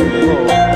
Whoa.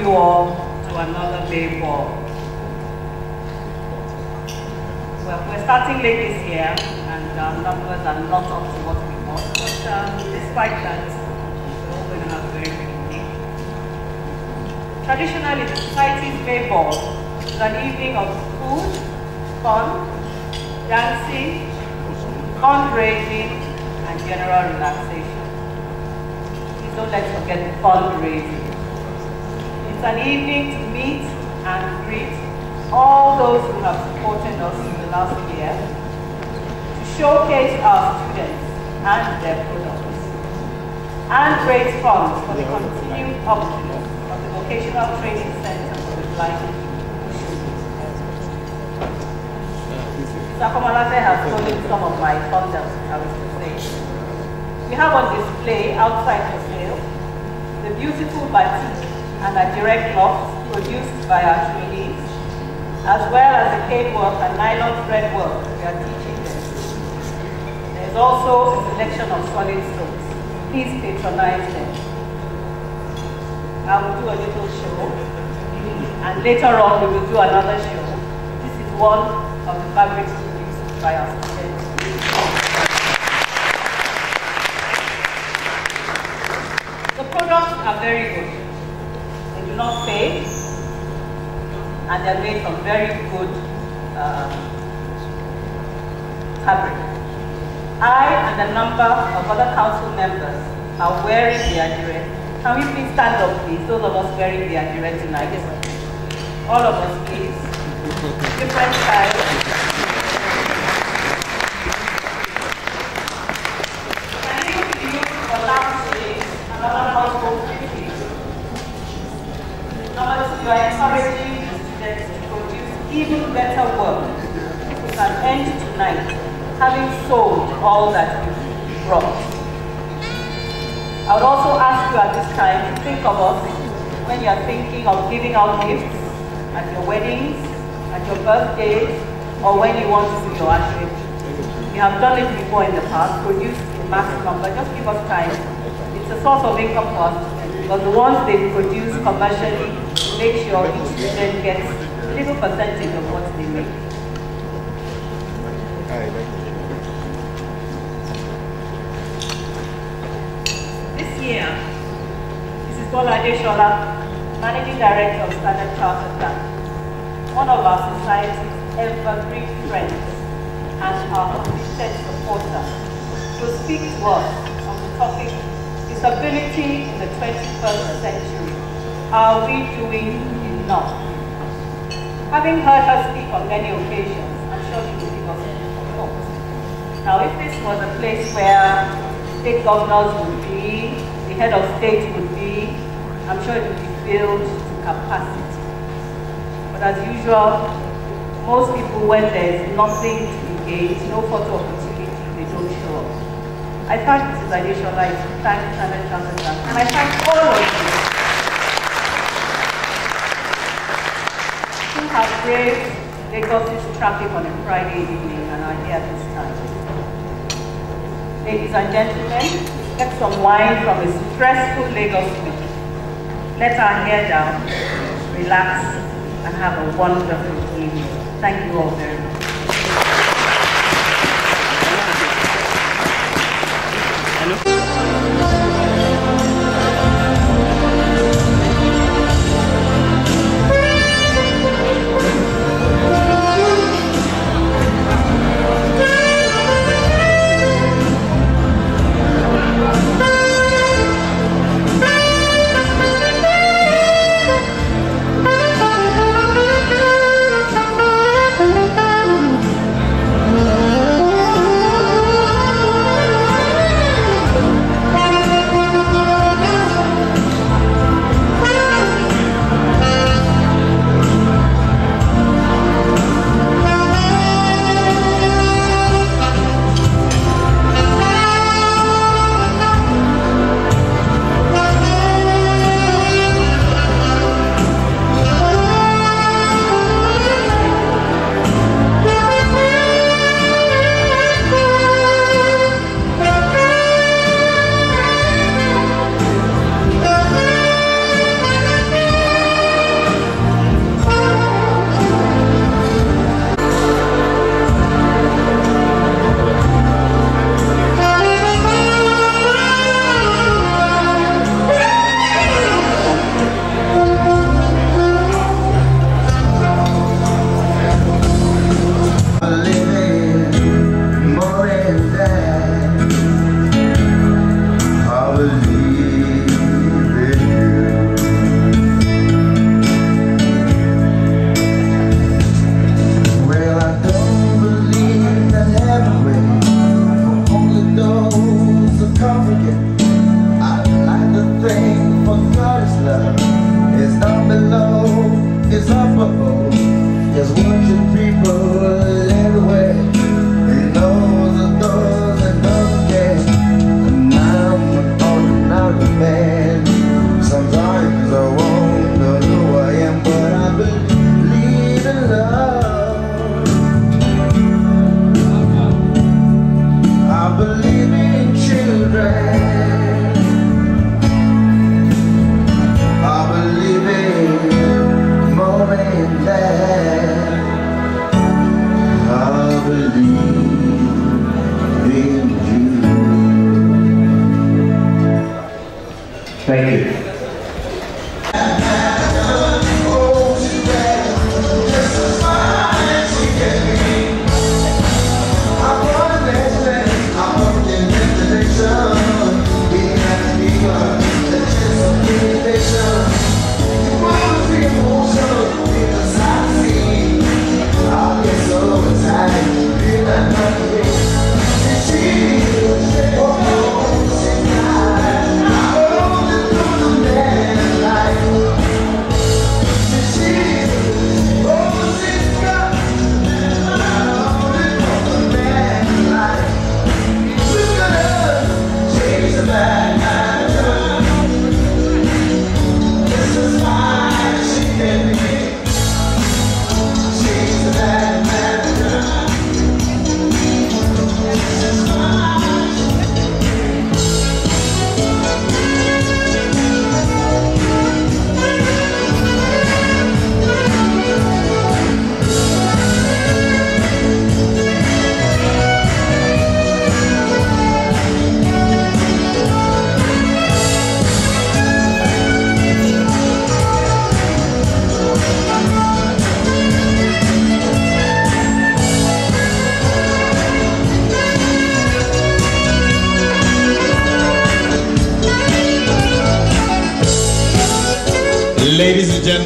You all to another Ball. Well, we're starting late this year, and our numbers are not up to what we want, but um, despite that, we're all going to have a very good evening. Traditionally, the Society's Ball is an evening of food, fun, dancing, fundraising, and general relaxation. Please don't let's forget the fundraising. It's an evening to meet and greet all those who have supported us in the last year, to showcase our students and their products, and raise funds for the continued upkeep of the Vocational Training Center for the Blind. Sakomalate has stolen some of my thunder, I was to say. We have on display outside for sale the beautiful batik and a direct cloth produced by our trainees, as well as the cane work and nylon thread work we are teaching them. There is also a selection of solid stones. Please patronize them. I will do a little show, and later on we will do another show. This is one of the fabrics produced by our students. The products are very good. Not fade, and they're made from very good uh, fabric. I and a number of other council members are wearing the adire. Can we please stand up, please? Those of us wearing the adire tonight. All of us, please. Different styles. Can you use for lampshade and other household duties? Number two, you are encouraging the students to produce even better work with an end tonight, having sold all that you brought. I would also ask you at this time to think of us when you are thinking of giving out gifts at your weddings, at your birthdays, or when you want to do your outreach. You have done it before in the past, produced a mass number, just give us time. It's a source of income for us, but the ones they produce commercially, make sure each student gets little percentage of what they make. This year, Mrs. Bola Adesola, Managing Director of Standard Chartered Bank, one of our society's evergreen friends and our committed supporter, to speak to us on the topic Disability in the 21st Century. Are we doing enough? Having heard her speak on many occasions, I'm sure she will give us some thoughts. Now, if this was a place where state governors would be, the head of state would be, I'm sure it would be filled to capacity. But as usual, most people, when there's nothing to engage, no photo opportunity, they don't show up. I thank Mrs. Adesola, I thank Chartered Bank, and I thank all of you who have braved Lagos' traffic on a Friday evening and are here this time. Ladies and gentlemen, get some wine from a stressful Lagos week. Let our hair down, relax, and have a wonderful evening. Thank you all very much.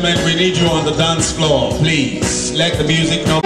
Gentlemen, we need you on the dance floor, please. Let the music know.